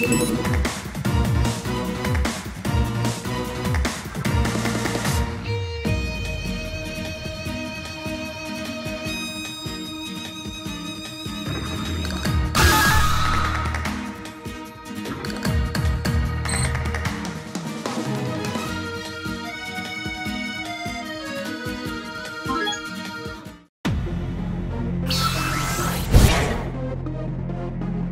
you